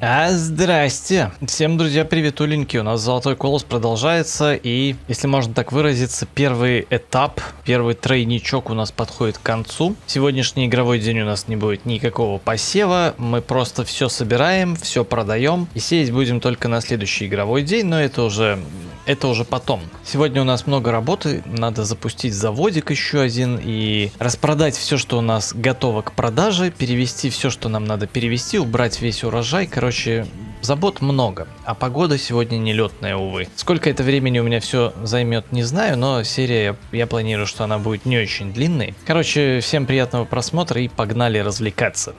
А, здрасте. Всем, друзья, привет, уленьки. У нас Золотой Колос продолжается, и, если можно так выразиться, первый этап, первый тройничок у нас подходит к концу. Сегодняшний игровой день у нас не будет никакого посева, мы просто все собираем, все продаем, и сеять будем только на следующий игровой день, но это уже это уже потом. Сегодня у нас много работы, надо запустить заводик еще один и распродать все, что у нас готово к продаже, перевести все, что нам надо перевести, убрать весь урожай. Короче, забот много, а погода сегодня нелетная, увы. Сколько это времени у меня все займет, не знаю, но серия, я планирую, что она будет не очень длинной. Короче, всем приятного просмотра и погнали развлекаться.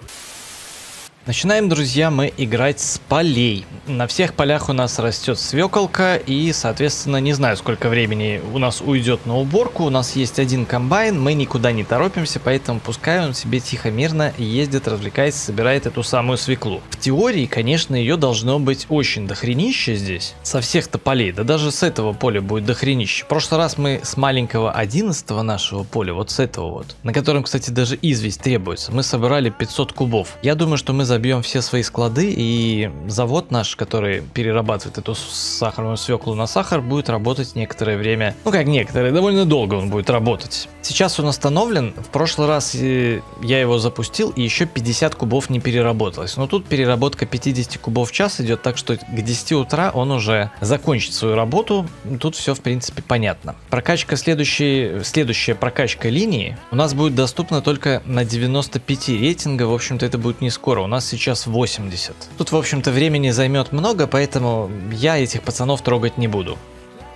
Начинаем, друзья, мы играть с полей. На всех полях у нас растет свеколка и, соответственно, не знаю, сколько времени у нас уйдет на уборку. У нас есть один комбайн, мы никуда не торопимся, поэтому пускай он себе тихо-мирно ездит, развлекается, собирает эту самую свеклу. В теории, конечно, ее должно быть очень дохренище здесь. Со всех-то полей, да даже с этого поля будет дохренище. В прошлый раз мы с маленького 11 нашего поля, вот с этого вот, на котором, кстати, даже известь требуется, мы собрали 500 кубов. Я думаю, что мы за забьем все свои склады, и завод наш, который перерабатывает эту сахарную свеклу на сахар, будет работать некоторое время. Ну как некоторое, довольно долго он будет работать. Сейчас он остановлен, в прошлый раз э, я его запустил, и еще 50 кубов не переработалось. Но тут переработка 50 кубов в час идет, так что к 10 утра он уже закончит свою работу. Тут все в принципе понятно. Прокачка следующей, следующая прокачка линии у нас будет доступна только на 95 рейтинга, в общем-то это будет не скоро. У нас сейчас 80. Тут, в общем-то, времени займет много, поэтому я этих пацанов трогать не буду.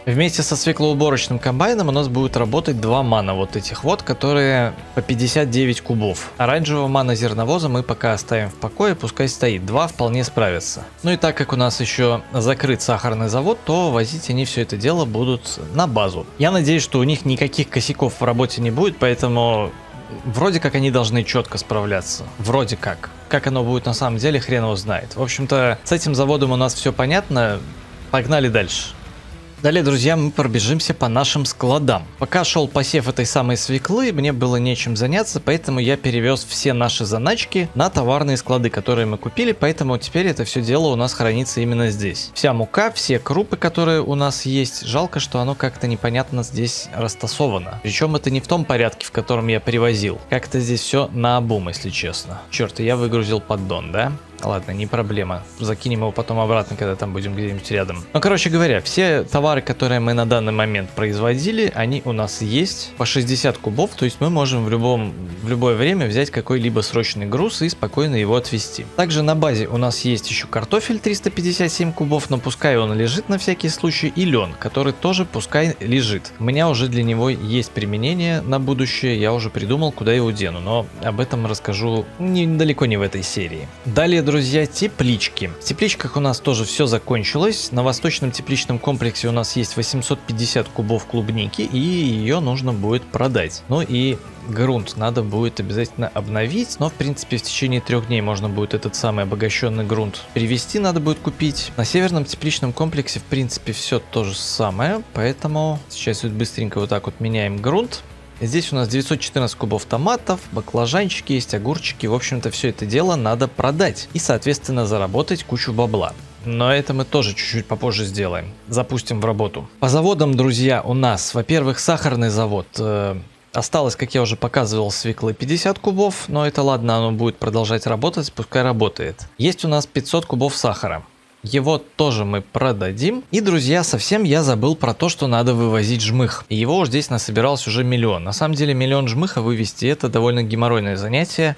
Вместе со свеклоуборочным комбайном у нас будет работать два мана вот этих вот, которые по 59 кубов. Оранжевого мана зерновоза мы пока оставим в покое, пускай стоит. Два вполне справятся. Ну и так как у нас еще закрыт сахарный завод, то возить они все это дело будут на базу. Я надеюсь, что у них никаких косяков в работе не будет, поэтому вроде как они должны четко справляться. Вроде как. Как оно будет на самом деле, хрен его знает. В общем-то, с этим заводом у нас все понятно. Погнали дальше. Далее, друзья, мы пробежимся по нашим складам. Пока шел посев этой самой свеклы, мне было нечем заняться, поэтому я перевез все наши заначки на товарные склады, которые мы купили, поэтому теперь это все дело у нас хранится именно здесь. Вся мука, все крупы, которые у нас есть, жалко, что оно как-то непонятно здесь растасовано. Причем это не в том порядке, в котором я привозил. Как-то здесь все на обум, если честно. Черт, я выгрузил поддон, да? Ладно, не проблема. Закинем его потом обратно, когда там будем где-нибудь рядом. Ну, короче говоря, все товары, которые мы на данный момент производили, они у нас есть по 60 кубов, то есть мы можем в, любом, в любое время взять какой-либо срочный груз и спокойно его отвезти. Также на базе у нас есть еще картофель 357 кубов, но пускай он лежит на всякий случай, и лен, который тоже пускай лежит. У меня уже для него есть применение на будущее, я уже придумал, куда его дену, но об этом расскажу не, далеко не в этой серии. Далее, друзья, друзья, теплички. В тепличках у нас тоже все закончилось. На восточном тепличном комплексе у нас есть 850 кубов клубники, и ее нужно будет продать. Ну и грунт надо будет обязательно обновить, но в принципе в течение трех дней можно будет этот самый обогащенный грунт привезти, надо будет купить. На северном тепличном комплексе в принципе все то же самое, поэтому сейчас вот быстренько вот так вот меняем грунт. Здесь у нас 914 кубов томатов, баклажанчики есть, огурчики. В общем-то, все это дело надо продать и, соответственно, заработать кучу бабла. Но это мы тоже чуть-чуть попозже сделаем. Запустим в работу. По заводам, друзья, у нас, во-первых, сахарный завод. Э, осталось, как я уже показывал, свеклы 50 кубов, но это ладно, оно будет продолжать работать, пускай работает. Есть у нас 500 кубов сахара. Его тоже мы продадим. И, друзья, совсем я забыл про то, что надо вывозить жмых. Его здесь насобиралось уже миллион. На самом деле миллион жмыха вывести это довольно геморройное занятие.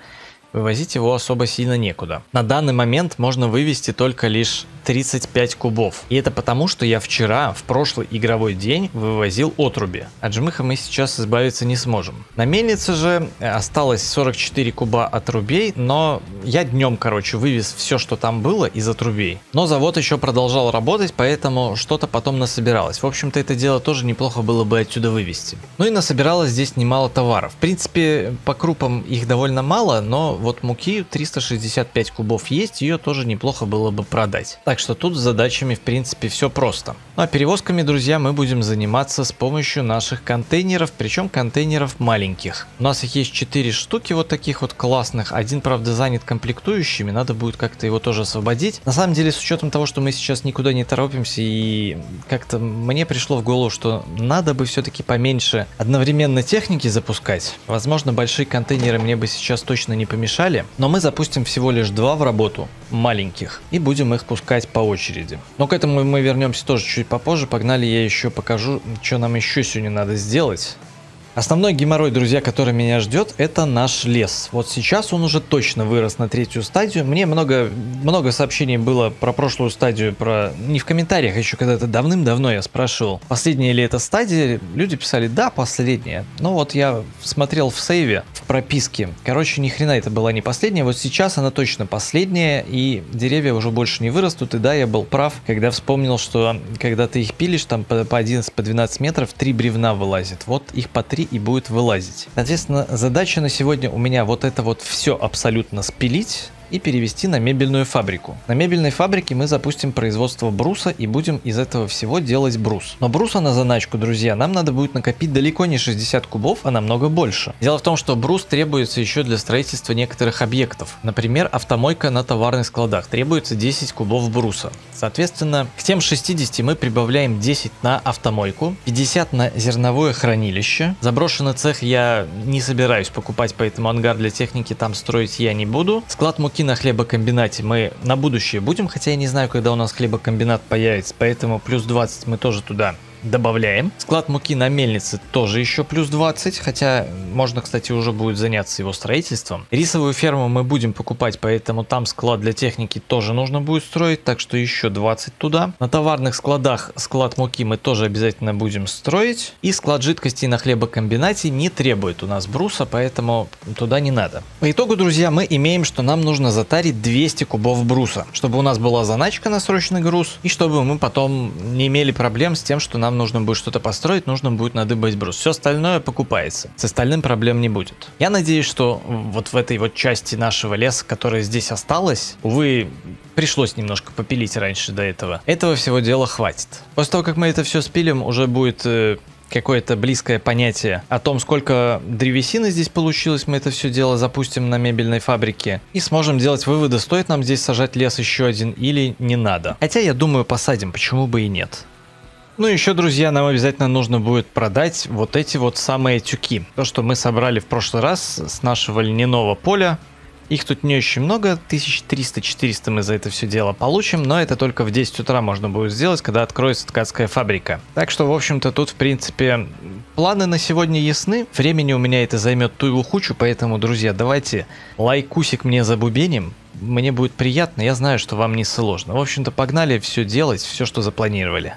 Вывозить его особо сильно некуда. На данный момент можно вывести только лишь 35 кубов. И это потому, что я вчера, в прошлый игровой день, вывозил отруби. От жмыха мы сейчас избавиться не сможем. На мельнице же э, осталось 44 куба отрубей, но я днем, короче, вывез все, что там было из отрубей. Но завод еще продолжал работать, поэтому что-то потом насобиралось. В общем-то, это дело тоже неплохо было бы отсюда вывести. Ну и насобиралось здесь немало товаров. В принципе, по крупам их довольно мало, но вот муки 365 кубов есть, ее тоже неплохо было бы продать. Так, что тут с задачами в принципе все просто. Ну а перевозками, друзья, мы будем заниматься с помощью наших контейнеров, причем контейнеров маленьких. У нас их есть 4 штуки вот таких вот классных. Один, правда, занят комплектующими, надо будет как-то его тоже освободить. На самом деле, с учетом того, что мы сейчас никуда не торопимся и как-то мне пришло в голову, что надо бы все-таки поменьше одновременно техники запускать. Возможно, большие контейнеры мне бы сейчас точно не помешали, но мы запустим всего лишь два в работу, маленьких, и будем их пускать по очереди. Но к этому мы вернемся тоже чуть попозже. Погнали, я еще покажу, что нам еще сегодня надо сделать. Основной геморрой, друзья, который меня ждет, это наш лес. Вот сейчас он уже точно вырос на третью стадию. Мне много, много сообщений было про прошлую стадию, про не в комментариях, а еще когда-то давным-давно я спрашивал, последняя ли это стадия. Люди писали, да, последняя. Но вот я смотрел в сейве, в прописке. Короче, ни хрена это была не последняя. Вот сейчас она точно последняя, и деревья уже больше не вырастут. И да, я был прав, когда вспомнил, что когда ты их пилишь, там по 11, по 12 метров, три бревна вылазит. Вот их по 3 и будет вылазить. Соответственно, задача на сегодня у меня вот это вот все абсолютно спилить и перевести на мебельную фабрику. На мебельной фабрике мы запустим производство бруса и будем из этого всего делать брус. Но бруса на заначку, друзья, нам надо будет накопить далеко не 60 кубов, а намного больше. Дело в том, что брус требуется еще для строительства некоторых объектов. Например, автомойка на товарных складах требуется 10 кубов бруса. Соответственно, к тем 60 мы прибавляем 10 на автомойку, 50 на зерновое хранилище. Заброшенный цех я не собираюсь покупать, поэтому ангар для техники там строить я не буду. Склад муки на хлебокомбинате мы на будущее будем, хотя я не знаю, когда у нас хлебокомбинат появится, поэтому плюс 20 мы тоже туда добавляем. Склад муки на мельнице тоже еще плюс 20, хотя можно, кстати, уже будет заняться его строительством. Рисовую ферму мы будем покупать, поэтому там склад для техники тоже нужно будет строить, так что еще 20 туда. На товарных складах склад муки мы тоже обязательно будем строить. И склад жидкости на хлебокомбинате не требует у нас бруса, поэтому туда не надо. По итогу, друзья, мы имеем, что нам нужно затарить 200 кубов бруса, чтобы у нас была заначка на срочный груз, и чтобы мы потом не имели проблем с тем, что нам нужно будет что-то построить, нужно будет надыбать брус. Все остальное покупается. С остальным проблем не будет. Я надеюсь, что вот в этой вот части нашего леса, которая здесь осталась, увы, пришлось немножко попилить раньше до этого. Этого всего дела хватит. После того, как мы это все спилим, уже будет э, какое-то близкое понятие о том, сколько древесины здесь получилось, мы это все дело запустим на мебельной фабрике и сможем делать выводы, стоит нам здесь сажать лес еще один или не надо. Хотя я думаю посадим, почему бы и нет. Ну еще, друзья, нам обязательно нужно будет продать вот эти вот самые тюки. То, что мы собрали в прошлый раз с нашего льняного поля. Их тут не очень много, 1300-400 мы за это все дело получим, но это только в 10 утра можно будет сделать, когда откроется ткацкая фабрика. Так что, в общем-то, тут, в принципе, планы на сегодня ясны. Времени у меня это займет ту хучу, поэтому, друзья, давайте лайкусик мне забубеним. Мне будет приятно, я знаю, что вам не сложно. В общем-то, погнали все делать, все, что запланировали.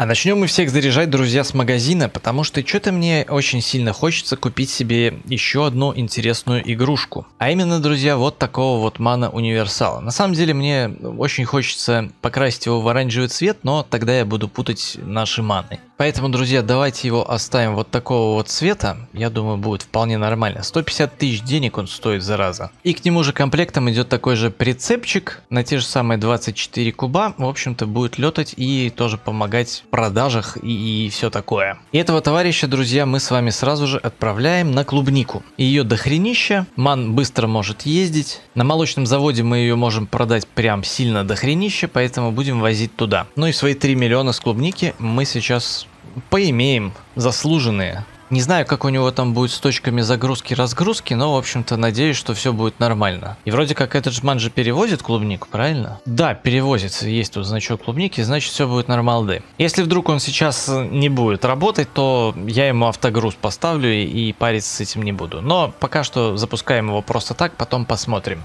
А начнем мы всех заряжать, друзья, с магазина, потому что что-то мне очень сильно хочется купить себе еще одну интересную игрушку. А именно, друзья, вот такого вот мана универсала. На самом деле мне очень хочется покрасить его в оранжевый цвет, но тогда я буду путать наши маны. Поэтому, друзья, давайте его оставим вот такого вот цвета. Я думаю, будет вполне нормально. 150 тысяч денег он стоит, зараза. И к нему же комплектом идет такой же прицепчик на те же самые 24 куба. В общем-то, будет летать и тоже помогать продажах и, и все такое. И этого товарища, друзья, мы с вами сразу же отправляем на клубнику. Ее дохренища. Ман быстро может ездить. На молочном заводе мы ее можем продать прям сильно дохренища, поэтому будем возить туда. Ну и свои 3 миллиона с клубники мы сейчас поимеем заслуженные. Не знаю, как у него там будет с точками загрузки-разгрузки, но, в общем-то, надеюсь, что все будет нормально. И вроде как этот жман же перевозит клубнику, правильно? Да, перевозит. Есть тут значок клубники, значит, все будет нормалды. Если вдруг он сейчас не будет работать, то я ему автогруз поставлю и париться с этим не буду. Но пока что запускаем его просто так, потом посмотрим.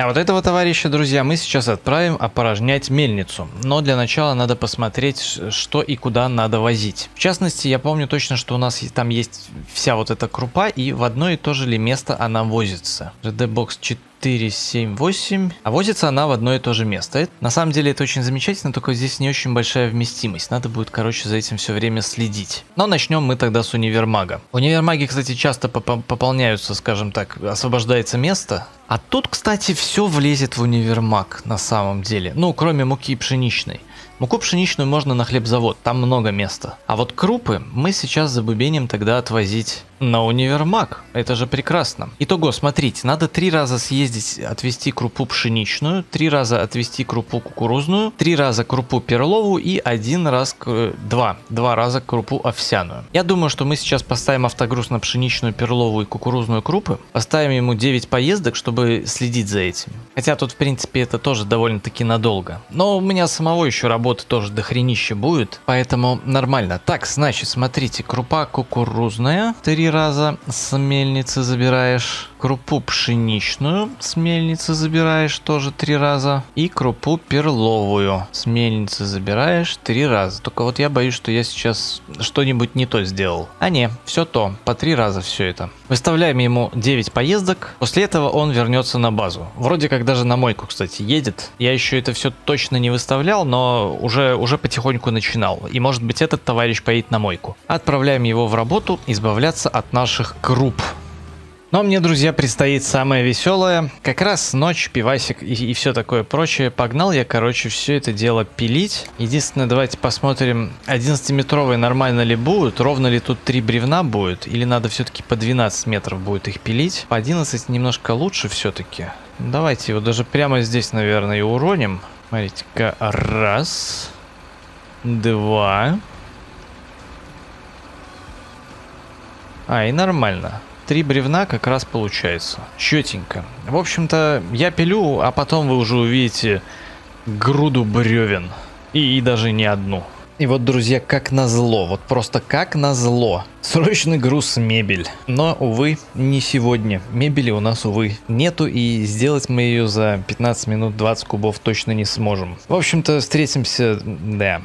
А вот этого товарища, друзья, мы сейчас отправим опорожнять мельницу. Но для начала надо посмотреть, что и куда надо возить. В частности, я помню точно, что у нас там есть вся вот эта крупа, и в одно и то же ли место она возится. GD Box 4, 7, 8. А возится она в одно и то же место. На самом деле это очень замечательно, только здесь не очень большая вместимость. Надо будет, короче, за этим все время следить. Но начнем мы тогда с универмага. Универмаги, кстати, часто поп пополняются, скажем так, освобождается место. А тут, кстати, все влезет в универмаг на самом деле. Ну, кроме муки пшеничной. Муку пшеничную можно на хлебзавод, там много места. А вот крупы мы сейчас за бубенем тогда отвозить на универмаг. Это же прекрасно. Итого, смотрите, надо три раза съездить, отвезти крупу пшеничную, три раза отвезти крупу кукурузную, три раза крупу перловую и один раз, два, два раза крупу овсяную. Я думаю, что мы сейчас поставим автогруз на пшеничную, перловую и кукурузную крупы, поставим ему 9 поездок, чтобы следить за этим. Хотя тут, в принципе, это тоже довольно-таки надолго. Но у меня самого еще работы тоже дохренища будет, поэтому нормально. Так, значит, смотрите, крупа кукурузная, три раза с мельницы забираешь. Крупу пшеничную с мельницы забираешь тоже три раза. И крупу перловую с мельницы забираешь три раза. Только вот я боюсь, что я сейчас что-нибудь не то сделал. А не, все то, по три раза все это. Выставляем ему 9 поездок. После этого он вернется на базу. Вроде как даже на мойку, кстати, едет. Я еще это все точно не выставлял, но уже, уже потихоньку начинал. И может быть этот товарищ поедет на мойку. Отправляем его в работу, избавляться от наших круп. Но мне, друзья, предстоит самое веселое. Как раз ночь, пивасик и, и все такое прочее. Погнал я, короче, все это дело пилить. Единственное, давайте посмотрим, 11-метровые нормально ли будут, ровно ли тут три бревна будет, или надо все-таки по 12 метров будет их пилить. По 11 немножко лучше все-таки. Давайте его даже прямо здесь, наверное, и уроним. Смотрите-ка, раз, два. А, и нормально три бревна как раз получается. Четенько. В общем-то, я пилю, а потом вы уже увидите груду бревен. И, и даже не одну. И вот, друзья, как назло, вот просто как назло. Срочный груз мебель. Но, увы, не сегодня. Мебели у нас, увы, нету, и сделать мы ее за 15 минут 20 кубов точно не сможем. В общем-то, встретимся, да.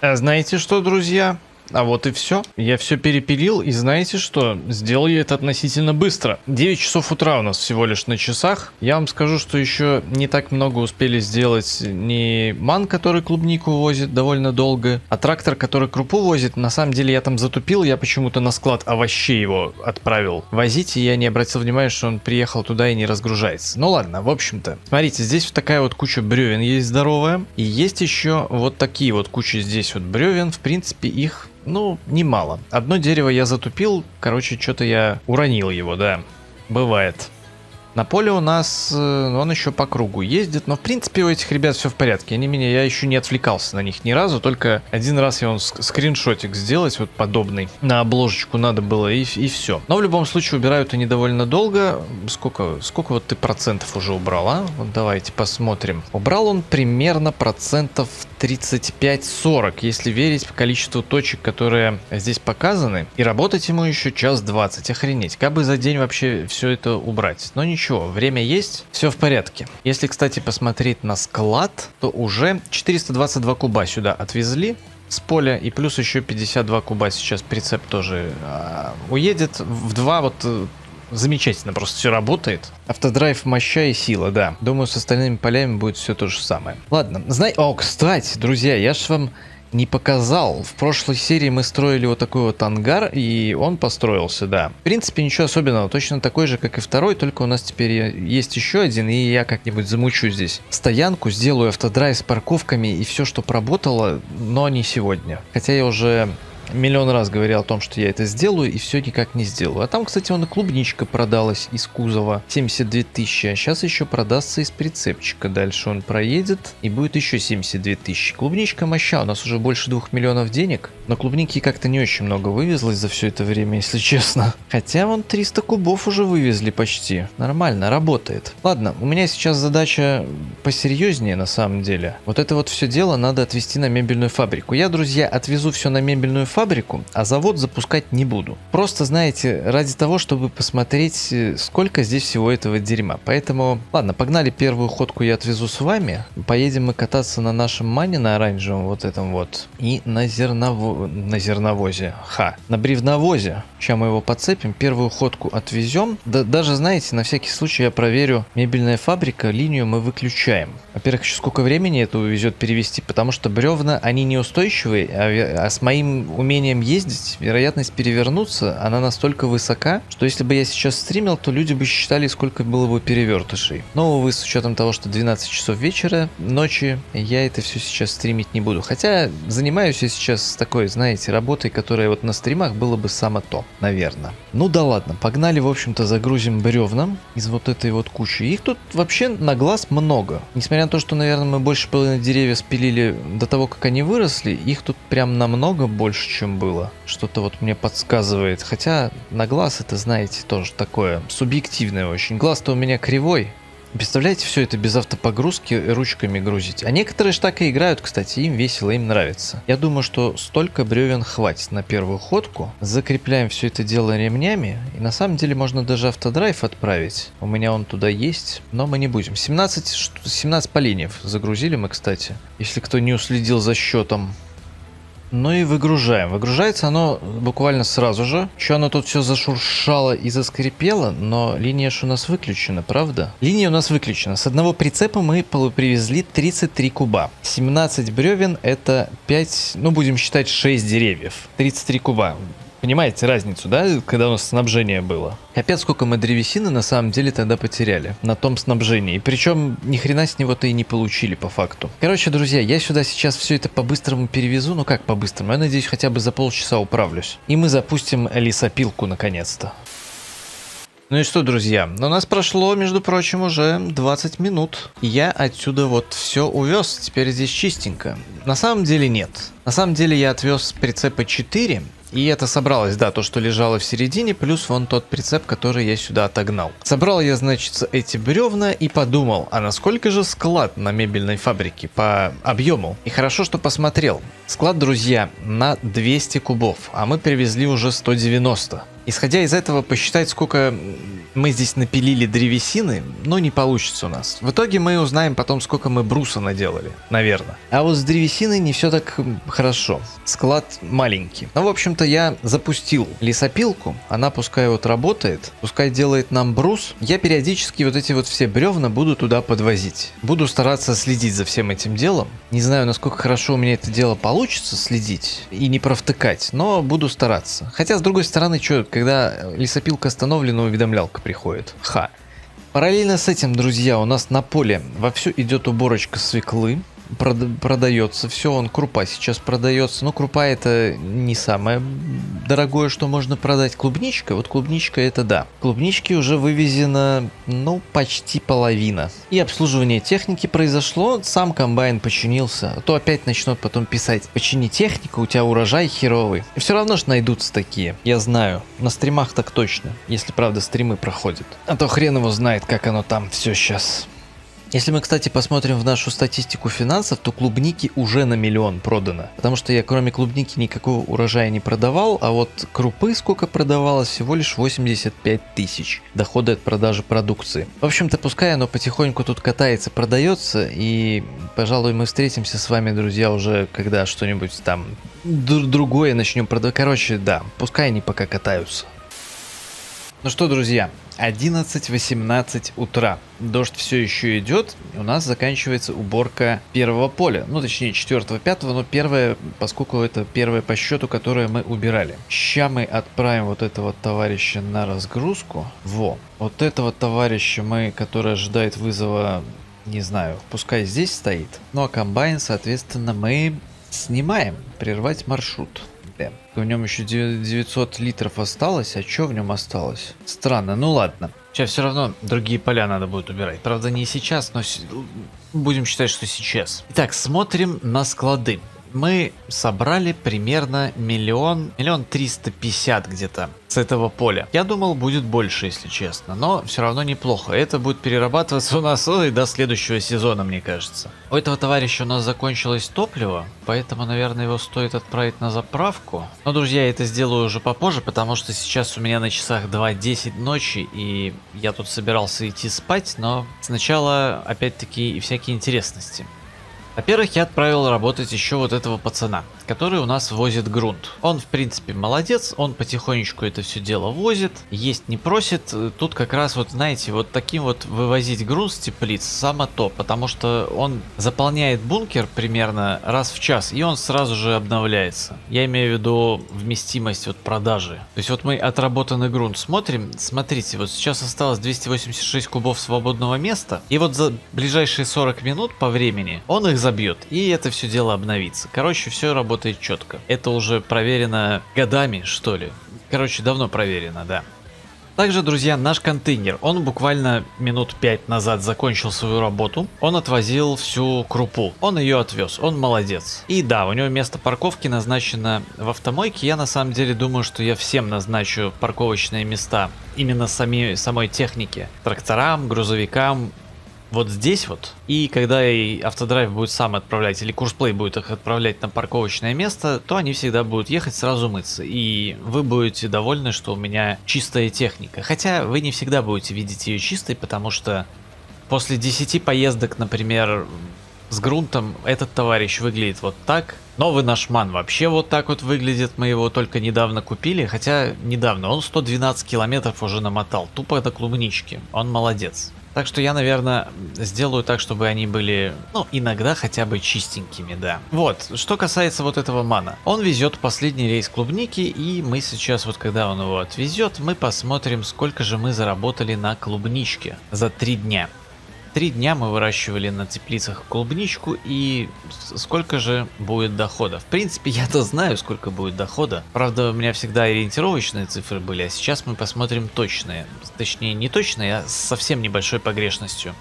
А знаете что, друзья? А вот и все. Я все перепилил, и знаете что? Сделал я это относительно быстро. 9 часов утра у нас всего лишь на часах. Я вам скажу, что еще не так много успели сделать ни ман, который клубнику возит довольно долго, а трактор, который крупу возит, на самом деле я там затупил, я почему-то на склад овощей его отправил возить, и я не обратил внимания, что он приехал туда и не разгружается. Ну ладно, в общем-то. Смотрите, здесь вот такая вот куча бревен есть здоровая, и есть еще вот такие вот кучи здесь вот бревен, в принципе их ну, немало. Одно дерево я затупил, короче, что-то я уронил его, да. Бывает. На поле у нас э, он еще по кругу ездит, но в принципе у этих ребят все в порядке. Они меня, я еще не отвлекался на них ни разу, только один раз я он скриншотик сделать вот подобный. На обложечку надо было и, и все. Но в любом случае убирают они довольно долго. Сколько, сколько вот ты процентов уже убрал, а? Вот давайте посмотрим. Убрал он примерно процентов 35-40, если верить по количеству точек, которые здесь показаны. И работать ему еще час 20, охренеть. Как бы за день вообще все это убрать. Но ничего время есть, все в порядке. Если, кстати, посмотреть на склад, то уже 422 куба сюда отвезли с поля, и плюс еще 52 куба сейчас прицеп тоже э, уедет. В два вот э, замечательно, просто все работает. Автодрайв, моща и сила, да. Думаю, с остальными полями будет все то же самое. Ладно, знай... О, кстати, друзья, я ж вам не показал. В прошлой серии мы строили вот такой вот ангар, и он построился, да. В принципе, ничего особенного, точно такой же, как и второй, только у нас теперь есть еще один, и я как-нибудь замучу здесь стоянку, сделаю автодрайв с парковками и все, что проработало, но не сегодня. Хотя я уже миллион раз говорил о том, что я это сделаю, и все никак не сделаю. А там, кстати, он и клубничка продалась из кузова, 72 тысячи, а сейчас еще продастся из прицепчика. Дальше он проедет, и будет еще 72 тысячи. Клубничка моща, у нас уже больше двух миллионов денег, но клубники как-то не очень много вывезлось за все это время, если честно. Хотя вон 300 кубов уже вывезли почти. Нормально, работает. Ладно, у меня сейчас задача посерьезнее на самом деле. Вот это вот все дело надо отвезти на мебельную фабрику. Я, друзья, отвезу все на мебельную фабрику, фабрику, а завод запускать не буду. Просто, знаете, ради того, чтобы посмотреть, э, сколько здесь всего этого дерьма. Поэтому, ладно, погнали первую ходку я отвезу с вами. Поедем мы кататься на нашем мане, на оранжевом вот этом вот. И на, зерново... на зерновозе. Ха. На бревновозе. Сейчас мы его подцепим, первую ходку отвезем. Да, даже, знаете, на всякий случай я проверю. Мебельная фабрика, линию мы выключаем. Во-первых, еще сколько времени это увезет перевести, потому что бревна, они неустойчивые, а, а с моим умением ездить, вероятность перевернуться, она настолько высока, что если бы я сейчас стримил, то люди бы считали, сколько было бы перевертышей. Но, увы, с учетом того, что 12 часов вечера, ночи, я это все сейчас стримить не буду. Хотя занимаюсь я сейчас такой, знаете, работой, которая вот на стримах было бы само то, наверное. Ну да ладно, погнали, в общем-то, загрузим бревна из вот этой вот кучи. Их тут вообще на глаз много. Несмотря на то, что, наверное, мы больше половины деревьев спилили до того, как они выросли, их тут прям намного больше, чем было. Что-то вот мне подсказывает. Хотя на глаз это, знаете, тоже такое субъективное очень. Глаз-то у меня кривой, Представляете, все это без автопогрузки ручками грузить. А некоторые же так и играют, кстати, им весело, им нравится. Я думаю, что столько бревен хватит на первую ходку. Закрепляем все это дело ремнями. И на самом деле можно даже автодрайв отправить. У меня он туда есть, но мы не будем. 17, 17 поленьев загрузили мы, кстати. Если кто не уследил за счетом. Ну и выгружаем. Выгружается оно буквально сразу же. Что оно тут все зашуршало и заскрипело, но линия же у нас выключена, правда? Линия у нас выключена. С одного прицепа мы привезли 33 куба. 17 бревен это 5, ну будем считать 6 деревьев. 33 куба. Понимаете разницу, да, когда у нас снабжение было? Капец, сколько мы древесины на самом деле тогда потеряли на том снабжении. Причем ни хрена с него-то и не получили по факту. Короче, друзья, я сюда сейчас все это по-быстрому перевезу. Ну как по-быстрому? Я надеюсь, хотя бы за полчаса управлюсь. И мы запустим лесопилку наконец-то. Ну и что, друзья, у нас прошло, между прочим, уже 20 минут. Я отсюда вот все увез, теперь здесь чистенько. На самом деле нет. На самом деле я отвез прицепа 4, и это собралось, да, то, что лежало в середине, плюс вон тот прицеп, который я сюда отогнал. Собрал я, значит, эти бревна и подумал, а насколько же склад на мебельной фабрике по объему? И хорошо, что посмотрел. Склад, друзья, на 200 кубов, а мы привезли уже 190. Исходя из этого, посчитать, сколько мы здесь напилили древесины, ну не получится у нас. В итоге мы узнаем потом, сколько мы бруса наделали, наверное. А вот с древесиной не все так хорошо. Склад маленький. Ну, в общем-то, я запустил лесопилку, она пускай вот работает, пускай делает нам брус. Я периодически вот эти вот все бревна буду туда подвозить. Буду стараться следить за всем этим делом. Не знаю, насколько хорошо у меня это дело получится следить и не провтыкать, но буду стараться. Хотя, с другой стороны, что, когда лесопилка остановлена, уведомлялка приходит. Ха. Параллельно с этим, друзья, у нас на поле вовсю идет уборочка свеклы продается все, он крупа сейчас продается. Но крупа это не самое дорогое, что можно продать. Клубничка, вот клубничка это да. Клубнички уже вывезено, ну, почти половина. И обслуживание техники произошло, сам комбайн починился. А то опять начнут потом писать, почини технику, у тебя урожай херовый. Все равно ж найдутся такие, я знаю. На стримах так точно, если правда стримы проходят. А то хрен его знает, как оно там все сейчас. Если мы, кстати, посмотрим в нашу статистику финансов, то клубники уже на миллион продано. Потому что я кроме клубники никакого урожая не продавал, а вот крупы сколько продавалось, всего лишь 85 тысяч дохода от продажи продукции. В общем-то, пускай оно потихоньку тут катается, продается, и, пожалуй, мы встретимся с вами, друзья, уже когда что-нибудь там другое начнем продавать. Короче, да, пускай они пока катаются. Ну что, друзья, 11.18 утра. Дождь все еще идет, у нас заканчивается уборка первого поля. Ну, точнее, четвертого, пятого, но первое, поскольку это первое по счету, которое мы убирали. Сейчас мы отправим вот этого товарища на разгрузку. Во. Вот этого товарища мы, который ожидает вызова, не знаю, пускай здесь стоит. Ну, а комбайн, соответственно, мы снимаем. Прервать маршрут. В нем еще 900 литров осталось, а что в нем осталось? Странно, ну ладно. Сейчас все равно другие поля надо будет убирать. Правда не сейчас, но будем считать, что сейчас. Итак, смотрим на склады. Мы собрали примерно миллион, миллион триста пятьдесят где-то с этого поля. Я думал, будет больше, если честно, но все равно неплохо. Это будет перерабатываться у нас ой, до следующего сезона, мне кажется. У этого товарища у нас закончилось топливо, поэтому, наверное, его стоит отправить на заправку. Но, друзья, я это сделаю уже попозже, потому что сейчас у меня на часах 2.10 ночи, и я тут собирался идти спать, но сначала, опять-таки, и всякие интересности. Во-первых, я отправил работать еще вот этого пацана, который у нас возит грунт. Он, в принципе, молодец, он потихонечку это все дело возит, есть не просит. Тут как раз вот, знаете, вот таким вот вывозить грунт с теплиц само то, потому что он заполняет бункер примерно раз в час, и он сразу же обновляется. Я имею в виду вместимость вот продажи. То есть вот мы отработанный грунт смотрим, смотрите, вот сейчас осталось 286 кубов свободного места, и вот за ближайшие 40 минут по времени он их забьет, и это все дело обновится. Короче, все работает четко. Это уже проверено годами, что ли. Короче, давно проверено, да. Также, друзья, наш контейнер, он буквально минут 5 назад закончил свою работу. Он отвозил всю крупу. Он ее отвез, он молодец. И да, у него место парковки назначено в автомойке. Я на самом деле думаю, что я всем назначу парковочные места именно сами, самой техники. Тракторам, грузовикам, вот здесь вот. И когда и автодрайв будет сам отправлять, или курсплей будет их отправлять на парковочное место, то они всегда будут ехать сразу мыться. И вы будете довольны, что у меня чистая техника. Хотя вы не всегда будете видеть ее чистой, потому что после 10 поездок, например, с грунтом этот товарищ выглядит вот так. Новый наш ман вообще вот так вот выглядит. Мы его только недавно купили. Хотя недавно. Он 112 километров уже намотал. Тупо до клубнички. Он молодец. Так что я, наверное, сделаю так, чтобы они были, ну, иногда хотя бы чистенькими, да. Вот, что касается вот этого мана. Он везет последний рейс клубники, и мы сейчас, вот когда он его отвезет, мы посмотрим, сколько же мы заработали на клубничке за три дня. Три дня мы выращивали на теплицах клубничку и сколько же будет дохода. В принципе, я-то знаю, сколько будет дохода. Правда, у меня всегда ориентировочные цифры были, а сейчас мы посмотрим точные. Точнее, не точные, а с совсем небольшой погрешностью.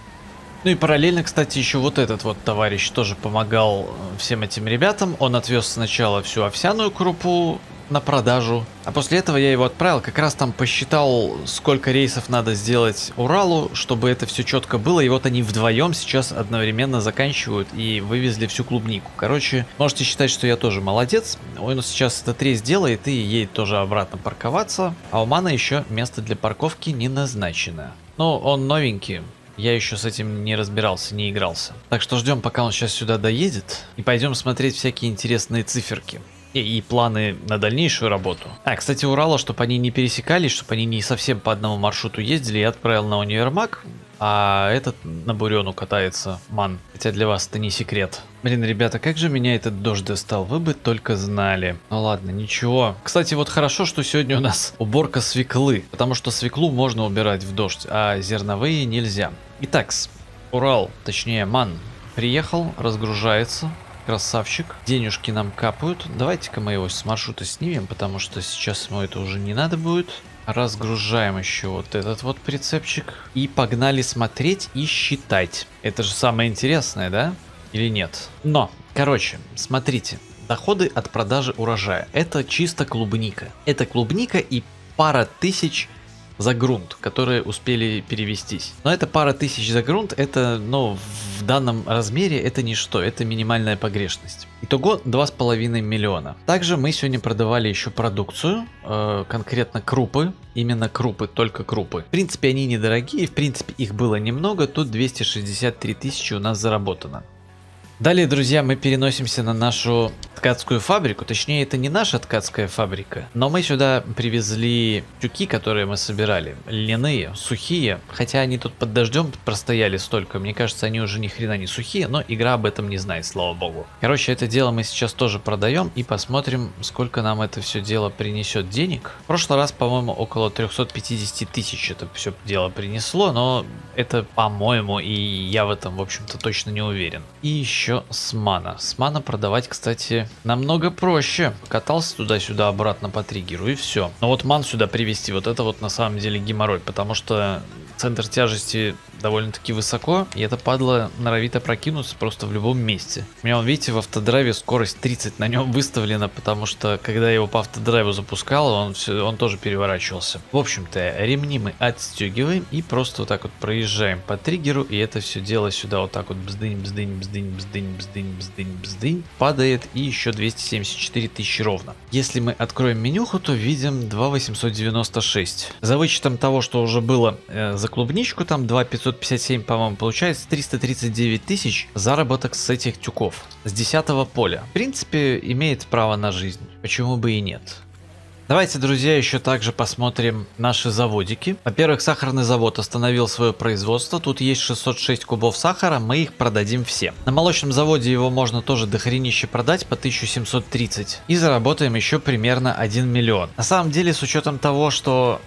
Ну и параллельно, кстати, еще вот этот вот товарищ тоже помогал э, всем этим ребятам. Он отвез сначала всю овсяную крупу, на продажу. А после этого я его отправил, как раз там посчитал, сколько рейсов надо сделать Уралу, чтобы это все четко было. И вот они вдвоем сейчас одновременно заканчивают и вывезли всю клубнику. Короче, можете считать, что я тоже молодец. Он сейчас этот рейс делает и едет тоже обратно парковаться. А у Мана еще место для парковки не назначено. Ну, он новенький. Я еще с этим не разбирался, не игрался. Так что ждем, пока он сейчас сюда доедет. И пойдем смотреть всякие интересные циферки и, и планы на дальнейшую работу. А, кстати, Урала, чтобы они не пересекались, чтобы они не совсем по одному маршруту ездили, я отправил на универмаг, а этот на Бурену катается, ман. Хотя для вас это не секрет. Блин, ребята, как же меня этот дождь достал, вы бы только знали. Ну ладно, ничего. Кстати, вот хорошо, что сегодня у нас уборка свеклы, потому что свеклу можно убирать в дождь, а зерновые нельзя. Итак, Урал, точнее Ман, приехал, разгружается, Красавчик. Денежки нам капают. Давайте-ка мы его с маршрута снимем, потому что сейчас ему это уже не надо будет. Разгружаем еще вот этот вот прицепчик. И погнали смотреть и считать. Это же самое интересное, да? Или нет? Но, короче, смотрите. Доходы от продажи урожая. Это чисто клубника. Это клубника и пара тысяч за грунт, которые успели перевестись. Но это пара тысяч за грунт, это, ну, в данном размере это ничто, это минимальная погрешность. Итого 2,5 миллиона. Также мы сегодня продавали еще продукцию, э, конкретно крупы, именно крупы, только крупы. В принципе, они недорогие, в принципе, их было немного, тут 263 тысячи у нас заработано. Далее, друзья, мы переносимся на нашу ткацкую фабрику. Точнее, это не наша ткацкая фабрика. Но мы сюда привезли тюки, которые мы собирали. Льняные, сухие. Хотя они тут под дождем простояли столько. Мне кажется, они уже ни хрена не сухие. Но игра об этом не знает, слава богу. Короче, это дело мы сейчас тоже продаем. И посмотрим, сколько нам это все дело принесет денег. В прошлый раз, по-моему, около 350 тысяч это все дело принесло. Но это, по-моему, и я в этом, в общем-то, точно не уверен. И еще еще с мана. С мана продавать, кстати, намного проще. Катался туда-сюда обратно по триггеру и все. Но вот ман сюда привести, вот это вот на самом деле геморрой, потому что центр тяжести довольно-таки высоко, и это падла норовит опрокинуться просто в любом месте. У меня, видите, в автодрайве скорость 30 на нем выставлена, потому что когда я его по автодрайву запускал, он, все, он тоже переворачивался. В общем-то, ремни мы отстегиваем и просто вот так вот проезжаем по триггеру, и это все дело сюда вот так вот бздынь, бздынь, бздынь, бздынь, бздынь, бздынь, бздынь, падает, и еще 274 тысячи ровно. Если мы откроем менюху, то видим 2896. За вычетом того, что уже было э, за клубничку, там 2557, по-моему, получается 339 тысяч заработок с этих тюков. С 10 поля. В принципе, имеет право на жизнь. Почему бы и нет? Давайте, друзья, еще также посмотрим наши заводики. Во-первых, сахарный завод остановил свое производство. Тут есть 606 кубов сахара, мы их продадим все. На молочном заводе его можно тоже дохренище продать по 1730. И заработаем еще примерно 1 миллион. На самом деле, с учетом того, что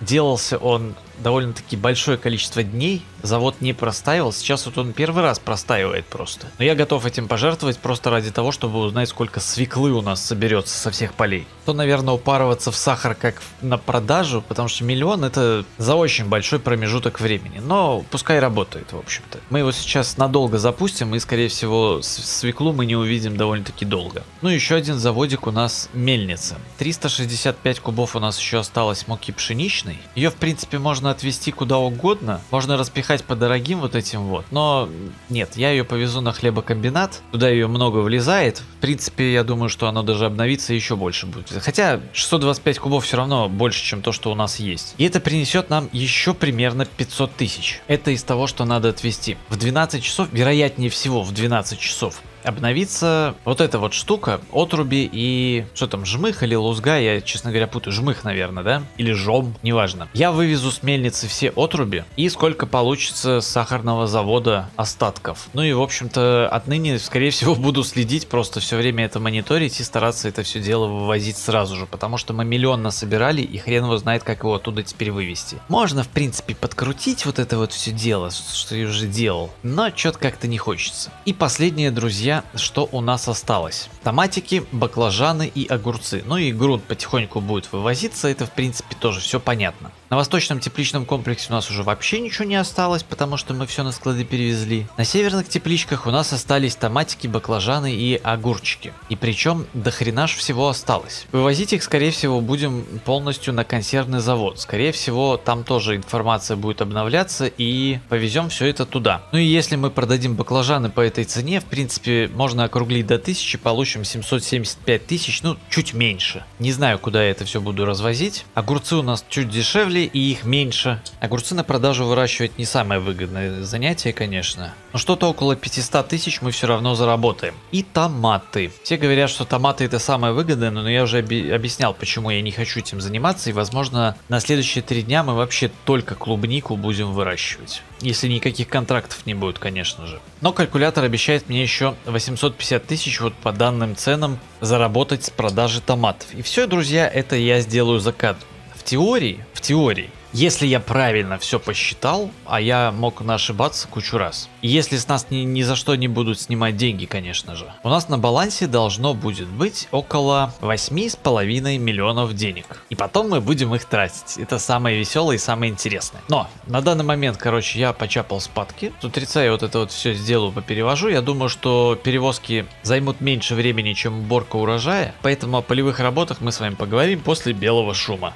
делался он довольно-таки большое количество дней, завод не простаивал, сейчас вот он первый раз простаивает просто. Но я готов этим пожертвовать просто ради того, чтобы узнать, сколько свеклы у нас соберется со всех полей. То, наверное, упарываться в сахар как на продажу, потому что миллион это за очень большой промежуток времени. Но пускай работает, в общем-то. Мы его сейчас надолго запустим, и, скорее всего, свеклу мы не увидим довольно-таки долго. Ну, еще один заводик у нас мельница. 365 кубов у нас еще осталось муки пшеничной. Ее, в принципе, можно отвезти куда угодно. Можно распихать по дорогим вот этим вот. Но нет, я ее повезу на хлебокомбинат. Туда ее много влезает. В принципе, я думаю, что оно даже обновится еще больше будет. Хотя 625 кубов все равно больше, чем то, что у нас есть. И это принесет нам еще примерно 500 тысяч. Это из того, что надо отвезти. В 12 часов, вероятнее всего в 12 часов, обновится вот эта вот штука, отруби и что там, жмых или лузга, я, честно говоря, путаю, жмых, наверное, да? Или жом, неважно. Я вывезу с мельницы все отруби и сколько получится сахарного завода остатков. Ну и, в общем-то, отныне, скорее всего, буду следить, просто все время это мониторить и стараться это все дело вывозить сразу же, потому что мы миллион насобирали и хрен его знает, как его оттуда теперь вывести. Можно, в принципе, подкрутить вот это вот все дело, что я уже делал, но что-то как-то не хочется. И последнее, друзья, что у нас осталось. Томатики, баклажаны и огурцы. Ну и грунт потихоньку будет вывозиться, это в принципе тоже все понятно. На восточном тепличном комплексе у нас уже вообще ничего не осталось, потому что мы все на склады перевезли. На северных тепличках у нас остались томатики, баклажаны и огурчики. И причем до хрена ж всего осталось. Вывозить их, скорее всего, будем полностью на консервный завод. Скорее всего, там тоже информация будет обновляться и повезем все это туда. Ну и если мы продадим баклажаны по этой цене, в принципе, можно округлить до 1000, получим 775 тысяч, ну, чуть меньше. Не знаю, куда я это все буду развозить. Огурцы у нас чуть дешевле, и их меньше. Огурцы на продажу выращивать не самое выгодное занятие, конечно. Но что-то около 500 тысяч мы все равно заработаем. И томаты. Все говорят, что томаты это самое выгодное, но я уже объяснял, почему я не хочу этим заниматься. И возможно на следующие три дня мы вообще только клубнику будем выращивать. Если никаких контрактов не будет, конечно же. Но калькулятор обещает мне еще 850 тысяч вот по данным ценам заработать с продажи томатов. И все, друзья, это я сделаю за кадром в теории, теории, если я правильно все посчитал, а я мог ошибаться кучу раз. Если с нас ни, ни за что не будут снимать деньги, конечно же. У нас на балансе должно будет быть около 8,5 миллионов денег. И потом мы будем их тратить. Это самое веселое и самое интересное. Но на данный момент, короче, я почапал спадки. С утреца я вот это вот все сделаю, поперевожу. Я думаю, что перевозки займут меньше времени, чем уборка урожая. Поэтому о полевых работах мы с вами поговорим после белого шума.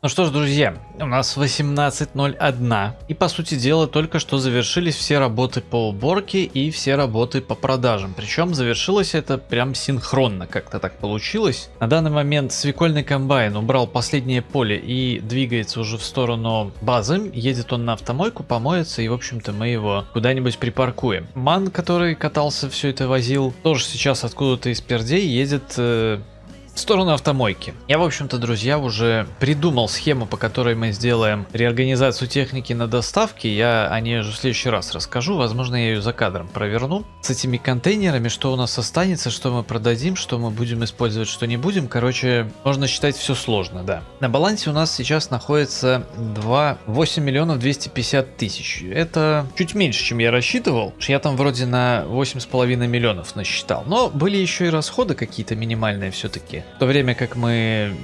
Ну что ж, друзья, у нас 18.01 и по сути дела только что завершились все работы по уборке и все работы по продажам. Причем завершилось это прям синхронно, как-то так получилось. На данный момент свекольный комбайн убрал последнее поле и двигается уже в сторону базы. Едет он на автомойку, помоется и в общем-то мы его куда-нибудь припаркуем. Ман, который катался все это возил, тоже сейчас откуда-то из пердей едет... Э в сторону автомойки. Я, в общем-то, друзья, уже придумал схему, по которой мы сделаем реорганизацию техники на доставке. Я о ней уже в следующий раз расскажу. Возможно, я ее за кадром проверну. С этими контейнерами, что у нас останется, что мы продадим, что мы будем использовать, что не будем. Короче, можно считать все сложно, да. На балансе у нас сейчас находится 2, 8 миллионов 250 тысяч. Это чуть меньше, чем я рассчитывал. Я там вроде на 8,5 миллионов насчитал. Но были еще и расходы какие-то минимальные все-таки. В то время как мы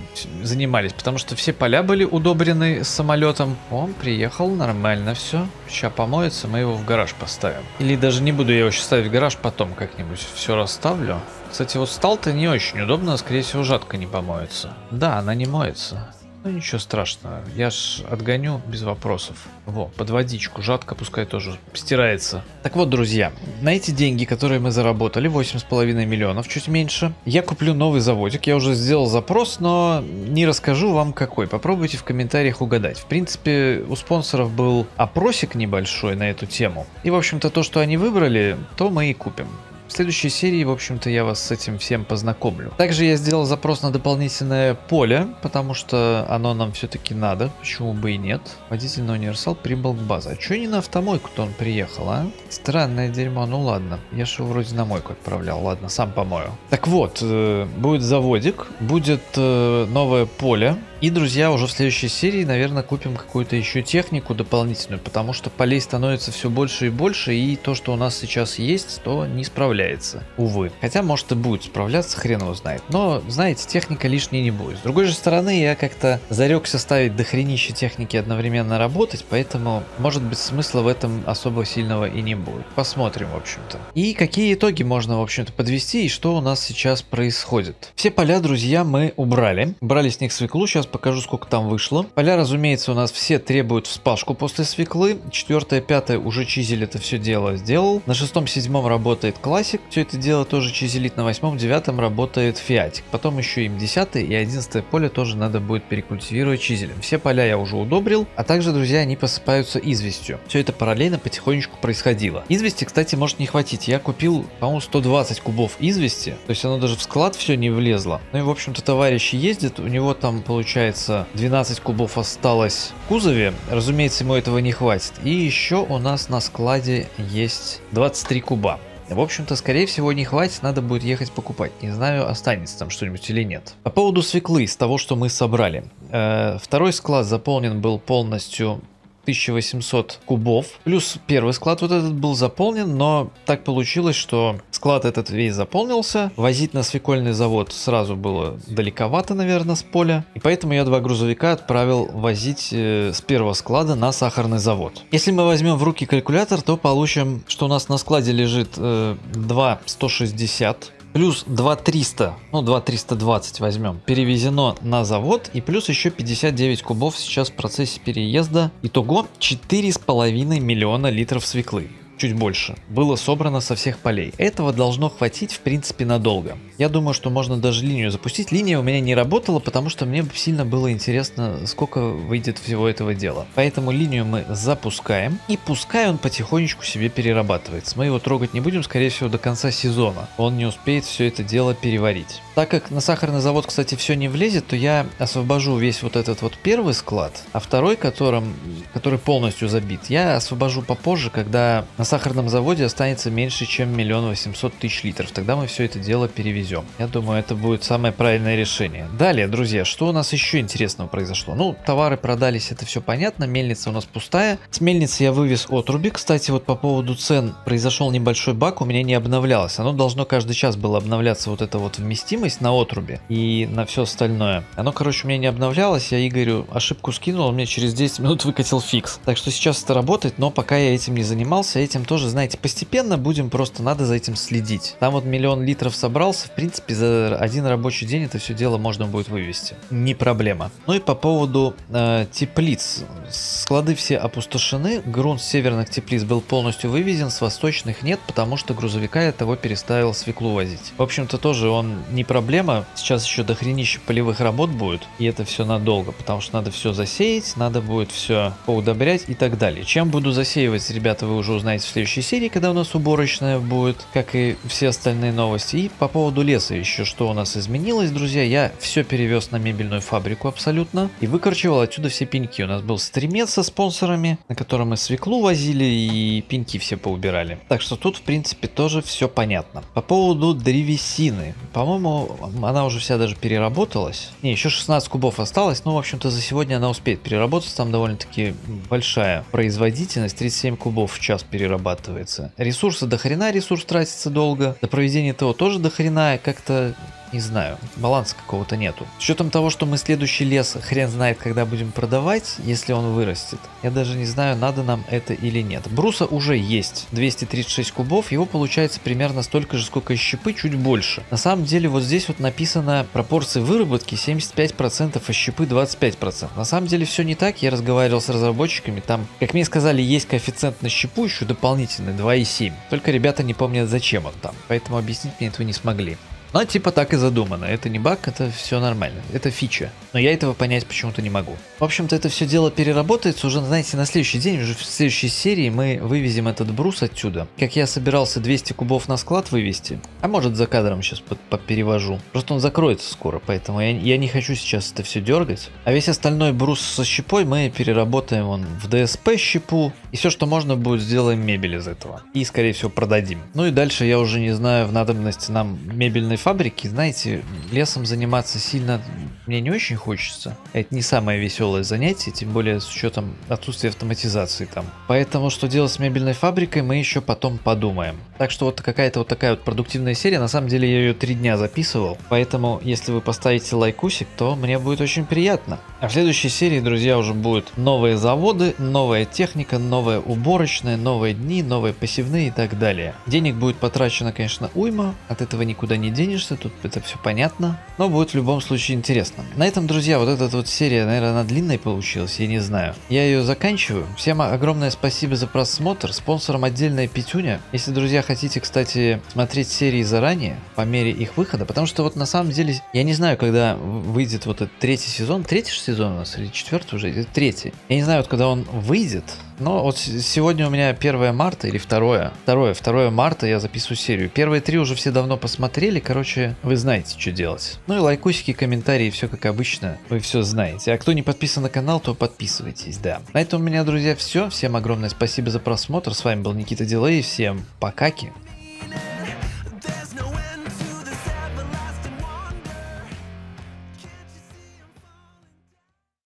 занимались, потому что все поля были удобрены самолетом. Он приехал, нормально все. Сейчас помоется, мы его в гараж поставим. Или даже не буду я его сейчас ставить в гараж, потом как-нибудь все расставлю. Кстати, вот стал-то не очень удобно, скорее всего, жатка не помоется. Да, она не моется. Ну ничего страшного, я ж отгоню без вопросов. Во, под водичку, жатка пускай тоже стирается. Так вот, друзья, на эти деньги, которые мы заработали, 8,5 миллионов, чуть меньше, я куплю новый заводик. Я уже сделал запрос, но не расскажу вам какой. Попробуйте в комментариях угадать. В принципе, у спонсоров был опросик небольшой на эту тему. И, в общем-то, то, что они выбрали, то мы и купим. В следующей серии, в общем-то, я вас с этим всем познакомлю. Также я сделал запрос на дополнительное поле, потому что оно нам все-таки надо, почему бы и нет. Водитель на универсал прибыл к базе. А что не на автомойку-то он приехал, а? Странное дерьмо, ну ладно. Я же вроде на мойку отправлял, ладно, сам помою. Так вот, э, будет заводик, будет э, новое поле, и, друзья, уже в следующей серии, наверное, купим какую-то еще технику дополнительную, потому что полей становится все больше и больше, и то, что у нас сейчас есть, то не справляется, увы. Хотя, может и будет справляться, хрен его знает. Но, знаете, техника лишней не будет. С другой же стороны, я как-то зарекся ставить дохренище техники одновременно работать, поэтому, может быть, смысла в этом особо сильного и не будет. Посмотрим, в общем-то. И какие итоги можно, в общем-то, подвести, и что у нас сейчас происходит. Все поля, друзья, мы убрали. Брали с них свеклу, сейчас покажу, сколько там вышло. Поля, разумеется, у нас все требуют вспашку после свеклы. Четвертое, пятое уже чизель это все дело сделал. На шестом, седьмом работает классик. Все это дело тоже чизелит. На восьмом, девятом работает фиатик. Потом еще им десятое и одиннадцатое поле тоже надо будет перекультивировать чизелем. Все поля я уже удобрил. А также, друзья, они посыпаются известью. Все это параллельно потихонечку происходило. Извести, кстати, может не хватить. Я купил, по-моему, 120 кубов извести. То есть оно даже в склад все не влезло. Ну и, в общем-то, товарищ ездит. У него там получается получается 12 кубов осталось в кузове. Разумеется, ему этого не хватит. И еще у нас на складе есть 23 куба. В общем-то, скорее всего, не хватит, надо будет ехать покупать. Не знаю, останется там что-нибудь или нет. По поводу свеклы, из того, что мы собрали. Э, второй склад заполнен был полностью 1800 кубов. Плюс первый склад вот этот был заполнен, но так получилось, что склад этот весь заполнился. Возить на свекольный завод сразу было далековато, наверное, с поля. И поэтому я два грузовика отправил возить э, с первого склада на сахарный завод. Если мы возьмем в руки калькулятор, то получим, что у нас на складе лежит э, 2 160 Плюс 2300, ну 2320 возьмем, перевезено на завод. И плюс еще 59 кубов сейчас в процессе переезда. Итого 4,5 миллиона литров свеклы чуть больше, было собрано со всех полей. Этого должно хватить в принципе надолго. Я думаю, что можно даже линию запустить. Линия у меня не работала, потому что мне сильно было интересно, сколько выйдет всего этого дела. Поэтому линию мы запускаем, и пускай он потихонечку себе перерабатывается. Мы его трогать не будем, скорее всего, до конца сезона. Он не успеет все это дело переварить. Так как на сахарный завод, кстати, все не влезет, то я освобожу весь вот этот вот первый склад, а второй, которым, который полностью забит, я освобожу попозже, когда на сахарном заводе останется меньше, чем миллион восемьсот тысяч литров. Тогда мы все это дело перевезем. Я думаю, это будет самое правильное решение. Далее, друзья, что у нас еще интересного произошло? Ну, товары продались, это все понятно. Мельница у нас пустая. С мельницы я вывез отруби. Кстати, вот по поводу цен произошел небольшой баг, у меня не обновлялось. Оно должно каждый час было обновляться вот это вот вместимость на отрубе и на все остальное. Оно, короче, у меня не обновлялось. Я Игорю ошибку скинул, он мне через 10 минут выкатил фикс. Так что сейчас это работает, но пока я этим не занимался, этим тоже, знаете, постепенно будем, просто надо за этим следить. Там вот миллион литров собрался, в принципе, за один рабочий день это все дело можно будет вывести. Не проблема. Ну и по поводу э, теплиц. Склады все опустошены, грунт северных теплиц был полностью вывезен, с восточных нет, потому что грузовика я того переставил свеклу возить. В общем-то, тоже он не проблема. Сейчас еще до хренища полевых работ будет, и это все надолго, потому что надо все засеять, надо будет все поудобрять и так далее. Чем буду засеивать, ребята, вы уже узнаете в следующей серии, когда у нас уборочная будет, как и все остальные новости. И по поводу леса еще что у нас изменилось, друзья. Я все перевез на мебельную фабрику абсолютно и выкорчевал отсюда все пеньки. У нас был стримец со спонсорами, на котором мы свеклу возили и пеньки все поубирали. Так что тут в принципе тоже все понятно. По поводу древесины. По-моему, она уже вся даже переработалась. Не, еще 16 кубов осталось, но в общем-то за сегодня она успеет переработаться. Там довольно-таки большая производительность, 37 кубов в час переработки перерабатывается. Ресурсы до хрена, ресурс тратится долго. До проведения того тоже до хрена. Как-то не знаю, баланса какого-то нету. С учетом того, что мы следующий лес хрен знает, когда будем продавать, если он вырастет. Я даже не знаю, надо нам это или нет. Бруса уже есть, 236 кубов, его получается примерно столько же, сколько и щепы, чуть больше. На самом деле вот здесь вот написано пропорции выработки 75%, а щепы 25%. На самом деле все не так, я разговаривал с разработчиками, там, как мне сказали, есть коэффициент на щепу еще дополнительный 2,7. Только ребята не помнят зачем он там, поэтому объяснить мне этого не смогли. Но типа так и задумано. Это не баг, это все нормально. Это фича. Но я этого понять почему-то не могу. В общем-то, это все дело переработается уже, знаете, на следующий день, уже в следующей серии мы вывезем этот брус отсюда. Как я собирался 200 кубов на склад вывести. А может за кадром сейчас перевожу. Просто он закроется скоро, поэтому я, я не хочу сейчас это все дергать. А весь остальной брус со щепой мы переработаем он в ДСП щепу. И все, что можно будет, сделаем мебель из этого. И, скорее всего, продадим. Ну и дальше я уже не знаю в надобности нам мебельной фабрики, знаете, лесом заниматься сильно мне не очень хочется. Это не самое веселое занятие, тем более с учетом отсутствия автоматизации там. Поэтому что делать с мебельной фабрикой мы еще потом подумаем. Так что вот какая-то вот такая вот продуктивная серия, на самом деле я ее три дня записывал, поэтому если вы поставите лайкусик, то мне будет очень приятно. А в следующей серии, друзья, уже будут новые заводы, новая техника, новая уборочная, новые дни, новые посевные и так далее. Денег будет потрачено, конечно, уйма, от этого никуда не денешься, тут это все понятно, но будет в любом случае интересно. На этом, друзья, вот эта вот серия, наверное, она длинной получилась, я не знаю. Я ее заканчиваю. Всем огромное спасибо за просмотр, спонсором отдельная пятюня. Если, друзья, хотите, кстати, смотреть серии заранее, по мере их выхода, потому что вот на самом деле, я не знаю, когда выйдет вот этот третий сезон, третий сезон у нас или четвертый уже, это третий. Я не знаю, вот когда он выйдет, но вот сегодня у меня 1 марта или 2. 2, 2 марта я записываю серию. Первые три уже все давно посмотрели, короче, вы знаете, что делать. Ну и лайкусики, комментарии, все как обычно, вы все знаете. А кто не подписан на канал, то подписывайтесь, да. На этом у меня, друзья, все. Всем огромное спасибо за просмотр. С вами был Никита Дилей. Всем покаки.